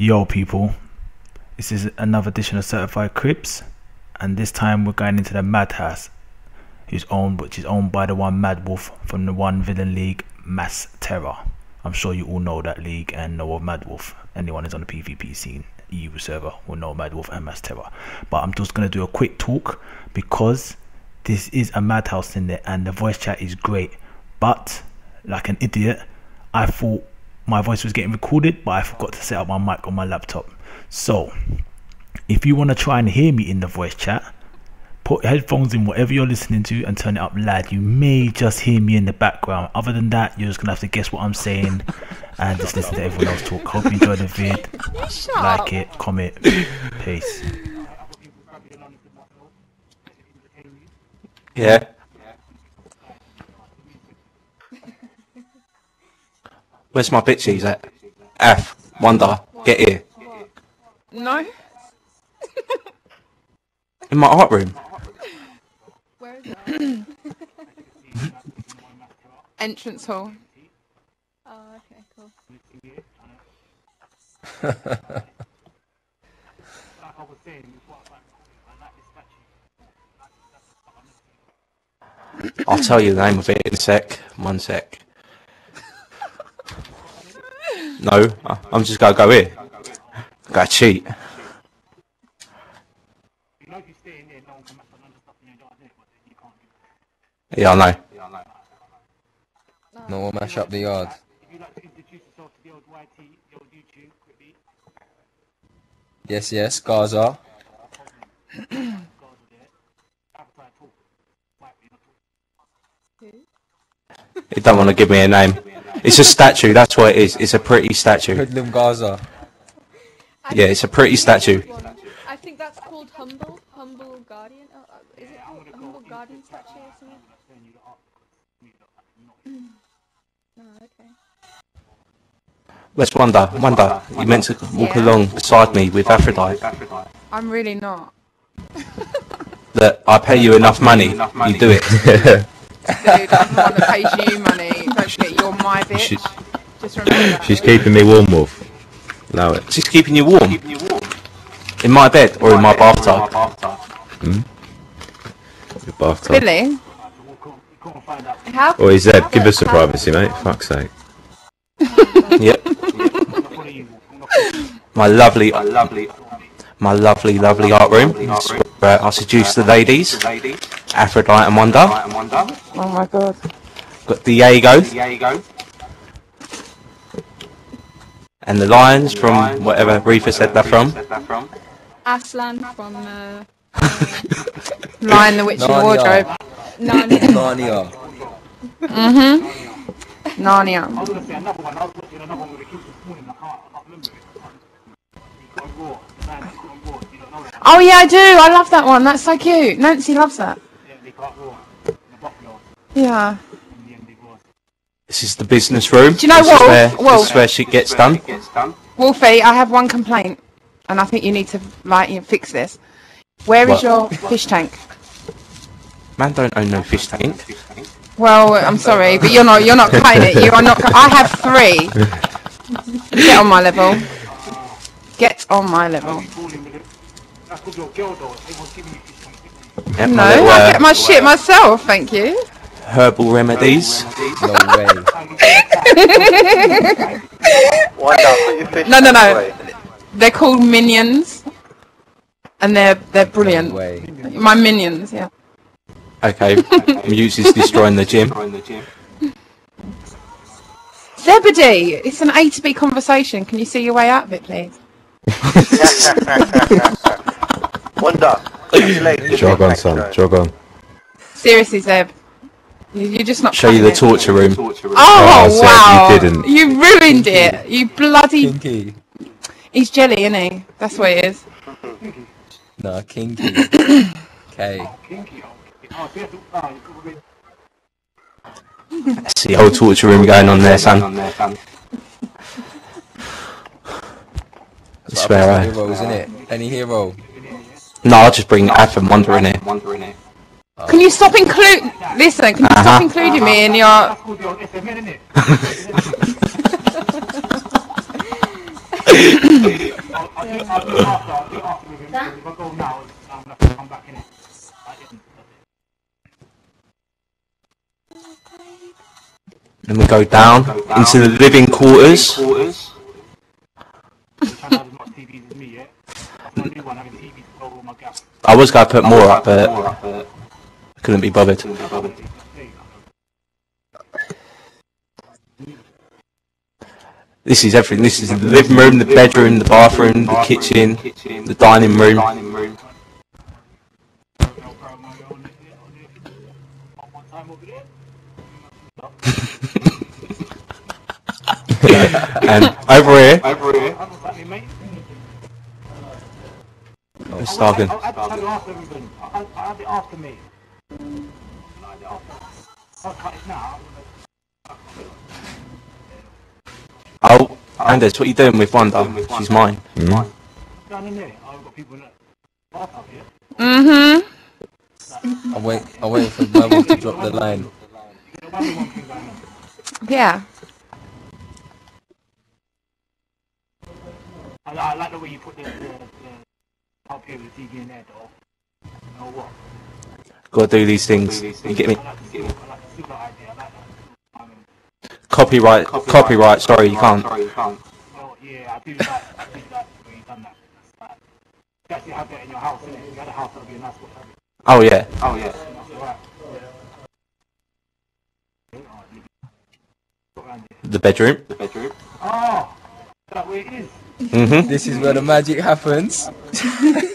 Yo, people, this is another edition of Certified Cribs, and this time we're going into the Madhouse, who's owned, which is owned by the one Mad Wolf from the one villain league, Mass Terror. I'm sure you all know that league and know of Mad Wolf. Anyone who's on the PvP scene, EU server, will know Mad Wolf and Mass Terror. But I'm just gonna do a quick talk because this is a madhouse in there, and the voice chat is great. But like an idiot, I thought my voice was getting recorded, but I forgot to set up my mic on my laptop. So, if you want to try and hear me in the voice chat, put headphones in whatever you're listening to and turn it up loud. You may just hear me in the background. Other than that, you're just gonna have to guess what I'm saying and just listen to everyone else talk. Hope you enjoy the vid. Like it, comment, peace. Yeah. Where's my bitchies at? F, Wonder, get here. No. In my art room. Where is it? Entrance hall. Oh, okay, cool. I'll tell you the name of it in a sec. One sec. No, I'm just gonna go here. Gotta cheat. Yeah, I know. No one mash up the yard. Yes, yes, Garza. He don't want to give me a name. It's a statue. That's what it is. It's a pretty statue. Hoodlum Garza. Yeah, it's a pretty statue. I think that's called Humble. Humble Guardian. Oh, uh, is it called Humble Guardian statue or something? No, okay. Let's Wonder? Wonder, you meant to walk Yeah. along beside me with Aphrodite. I'm really not. That I pay you enough money, you do it. Dude, I'm the one that pays you money. Don't forget, you're my bitch. She- Just remember. She's keeping me warm, Wolf. Allow it. She's keeping you warm. In my bed or in my bathtub. Hmm? Your bathtub. Billy. How? Oi, Zeb, give us some privacy, mate. Fuck's sake. Yep. My lovely, my lovely, my lovely, lovely art room. It's where I seduce the ladies. Aphrodite and Wonder. Oh my god. Got Diego. And the lions from whatever Reefer said they're from. Aslan from uh, Lion the Witch in Narnia. Wardrobe. Narnia. Narnia. Mm-hmm. Narnia. Oh yeah, I do. I love that one. That's so cute. Nancy loves that. Yeah. This is the business room. Do you know this what? Is where, Wolf? This is where shit gets done. Wolfie, I have one complaint, and I think you need to like you know, fix this. Where is What? your fish tank? Man don't own no fish tank. Well, I'm sorry, but you're not. You're not cutting it. You are not. I have three. Get on my level. Get on my level. Yep, No, I uh, get my shit myself. Thank you. Herbal remedies. No way. No, no, no. They're called minions, and they're they're brilliant. way. My minions, yeah. Okay, Muse is destroying the gym. Zebadee, it's an A to B conversation. Can you see your way out of it, please? Wonder. Jog on, son. Jog on. Seriously, Zeb, you- you're just not. Show you the cutting it. torture room. Oh, Oh, Zeb, you didn't. You ruined it. You bloody. Kinky. He's jelly, isn't he? That's what it is. Nah, kinky. Okay. That's the whole torture room going on there, son. I swear I. Hero, isn't it? Any hero. No, I'll just bring Ath and Wonder in here. Can you stop include? Listen, can you Uh-huh. stop including me in your? Then we go down into the living quarters. I was going to put more up, but couldn't be bothered. This is everything. This is the living room, the bedroom, the bathroom, the kitchen, the dining room. and over here, it's Starkin. Oh, Anders, what are you doing with Wanda? She's mine. Mm-hmm. I'm wait. I'm waiting for Werewolf to drop the line. Yeah. I, I like the way you put the, the, the up here with the TV in there, though. You know what? Gotta do these things. You get me? I like the super, I like the super idea. I like that. Copyright. Copyright. Sorry, you can't. oh, yeah, I do like, I do like the way you done that. Like, you actually have that in your house, innit? If you had a house, that would be a nice one. Oh yeah. Oh, yeah. alright. The bedroom. Oh, that way it is. Mhm. This is where the magic happens.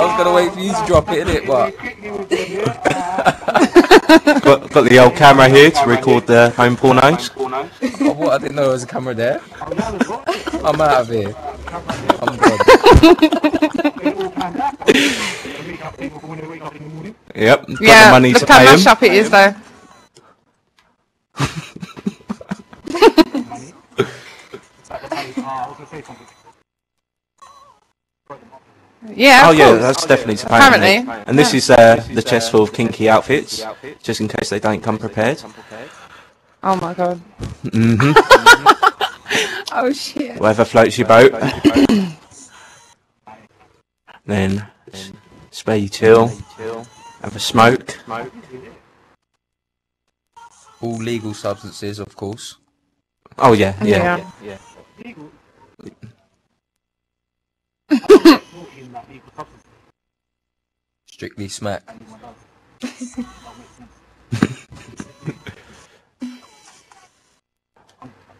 I was gonna wait for you to drop it, innit? But Got, got the old camera here to record the home pornos. oh, what? I didn't know there was a camera there. I'm out of here. I'm gone. Wake up, people when they wake up in the morning. Yep. Got Yeah. the money Look to how pay mashed him. up it is, though. Like the money, I was gonna say something. Yeah. Oh of yeah, course. that's definitely to pay him. Apparently. mate. And this is uh, the chest full of kinky outfits, just in case they don't come prepared. Oh my god. hmm Oh shit. Whatever floats your boat. then spare you chill, have a smoke. All legal substances, of course. Oh yeah, yeah. Yeah. Smoking like legal substances. Strictly smack.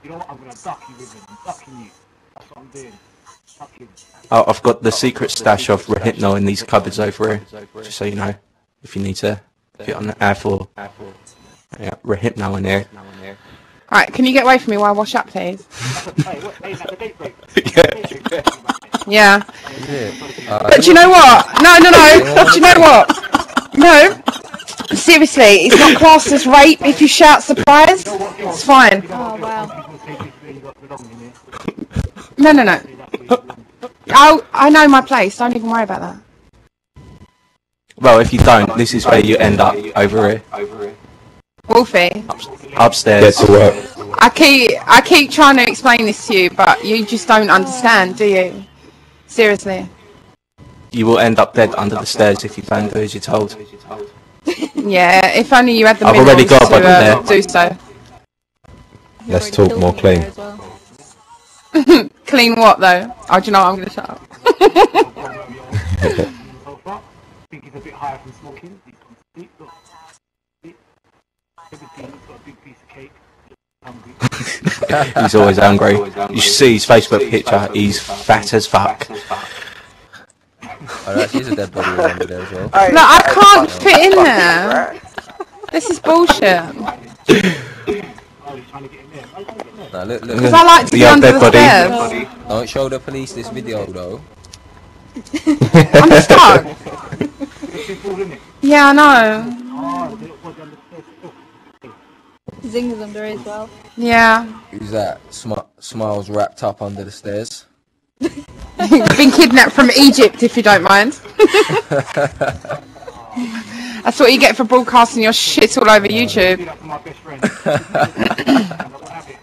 You know what? I'm gonna duck you with it. I'm ducking you. That's what I'm doing. Ducking. Oh, I've got the secret stash of Rehypno in these cupboards over here, just so you know, if you need to get on the air for. Yeah, Rehypno in here. Right, can you get away from me while I wash up, please? Hey, what? Hey, is that the date break? Yeah. Uh, But do you know what? No, no, no. Do you know what? No. Seriously, it's not classed as rape if you shout surprise. It's fine. Oh wow. People say this where you got belong in it. No, no, no. Oh, I know my place. Don't even worry about that. Well, if you don't, this is where you end up Over here. over here, Wolfie, Get upstairs. to work. I keep I keep trying to explain this to you, but you just don't understand, do you? Seriously. You will end up dead under the stairs if you don't do as you're told. Yeah, if only you had the I've already got to uh, there. do so. Let's talk more clean. well. Clean what though? Oh, do you know what? I'm gonna shut up. Everything. He's got a big piece of cake. He's always hungry. You should see his Facebook picture. He's fat as fuck. oh, that is a dead body under there as well. No, I can't fit in there. This is bullshit. He's trying to get in there. He's trying to get in there. Now look, look. Because I like to The be old under dead the body. stairs. Don't show the police this video though. I'm stuck. It's all in it. Yeah, I know. Oh, the little body on the stairs. Oh, Zing is under as well. Yeah. Who's that? Sm- smiles wrapped up under the stairs. Been kidnapped from Egypt, if you don't mind. That's what you get for broadcasting your shit all over do YouTube. that for my best friend. I don't have it.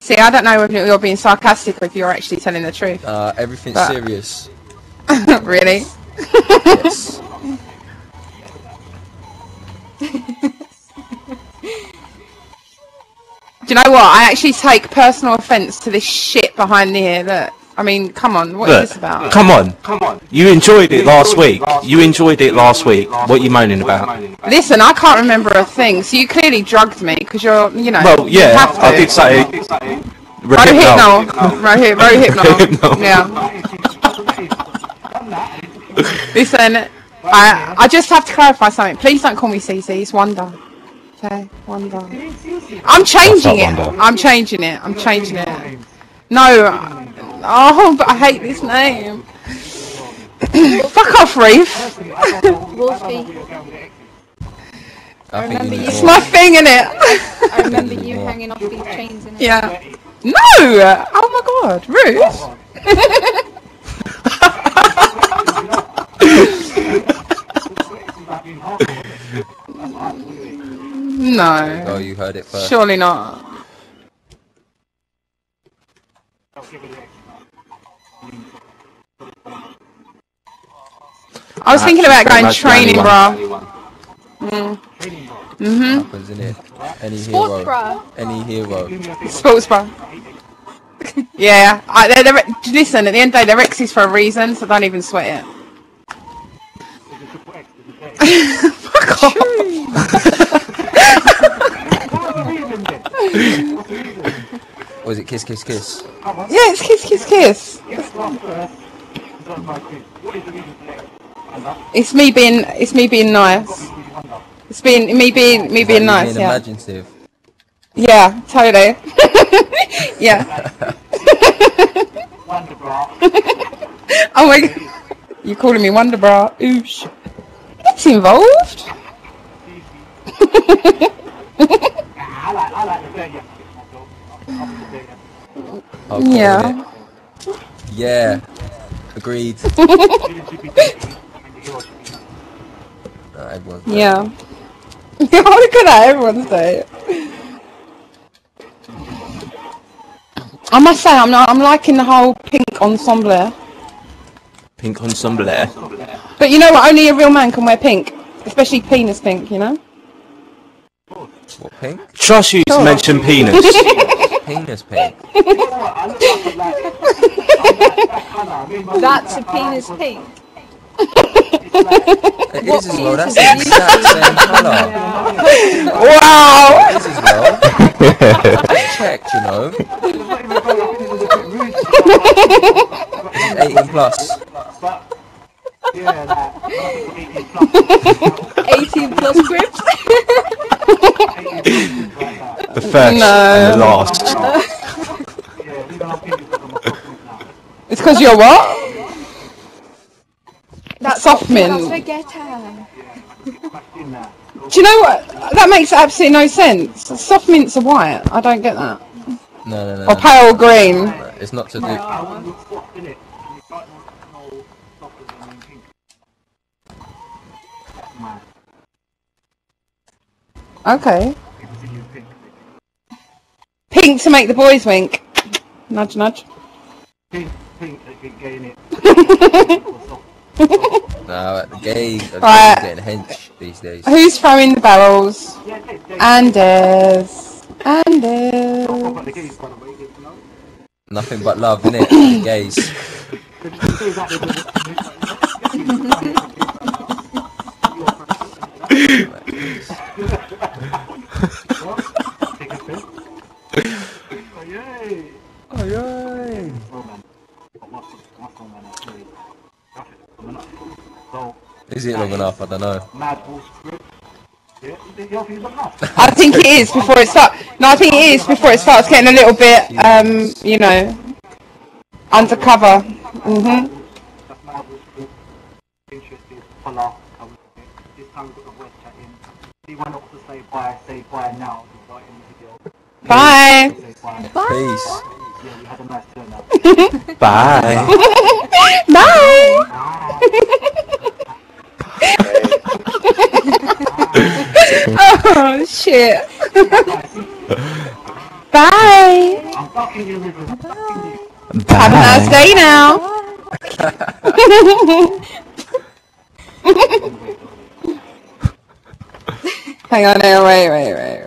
See, I don't know if you're being sarcastic or if you're actually telling the truth. Uh, everything's But- serious. really? Yes. Do you know what? I actually take personal offence to this shit behind here. Look, I mean, come on, what is Look, this about? come on. Come on. You enjoyed it last week. You enjoyed it last week. What are you moaning about? Listen, I can't remember a thing, so you clearly drugged me because you're, you know. Well, you yeah, have to. I did say. Rohypnol. Rohy- Rohypnol. Rohypnol. Yeah. Listen, I I just have to clarify something. Please don't call me CC. It's Wonder. Okay, Wonder. I'm changing it. What's? I'm changing it. I'm changing it. No. Oh, but I hate this name. Fuck off, Reef. Wolfie. I think remember you you- It's my thing, innit? I remember you hanging off these chains in it. Yeah. No! Oh my god, Ruth. no. Oh, you heard it first. Surely not. I was thinking about going training, bro. Mm. Mhm. Happens, innit? Any Sports hero. bra. Any hero. Sports bra. yeah. I, they're, they're, listen, at the end of the day, they're X's for a reason, so don't even sweat it. Fuck off. Was it kiss, kiss, kiss? Yeah, it's kiss, kiss, kiss. It's me being, it's me being nice. It's being me being me being nice. Being Yeah. imaginative. Yeah, totally. yeah. oh my god. You're calling me Wonder Bra? Oosh. It's involved. I like, the dirty. I'll Yeah. Yeah. Agreed. Nah, everyone's dirty. Yeah. Look at that, everyone's there. I must say, I'm not, I'm liking the whole pink ensemble. Pink ensemble. But you know what? Only a real man can wear pink, especially penis pink. You know. What, pink? Trust you to mention penis. Penis pink. That's a penis pink. It is as well, that's the exact same colour. Wow. It is as well. Checked, you know. It's 18 plus. 18 plus grips. The first No. and the last. yeah, even I'm thinking of my now. It's because you're what? That's Soft mint. Don't forget her. Do you know what? That makes absolutely no sense. Soft mints are white. I don't get that. No, no, no. Or no. pale green. It's not to do. Okay. people see you pink. Pink to make the boys wink. Nudge, nudge. Pink, pink, uh, they keep getting it. No, the gays are Right. getting hench these days. Who's throwing the barrels? Yeah, they, they, Anders. Anders. but the gays, by the way, you know. Nothing but love, innit? The gays. They just say that Take a piss. Oh, yay. Oh, yay. Oh, man. But what's what's on man? Actually, That's it. I'm not- So, Is it long enough? I don't know. Mad Bull script. Yeah, you're feeling enough. I think it is before it starts. No, I think it is before it starts getting a little bit, um, you know, undercover. Mhm. That's Mad Bull script. Interested. Follow. I would say. This time we've got the voice chat in. Anyone wants to say bye, say bye now. Before I end the video. Bye. Say bye. Peace. Yeah, you had a nice turn out. Bye. Bye. oh shit. Bye. I'm ducking you, Elizabeth. I'm ducking you. Have a nice day now. Hang on, no, wait, wait, wait,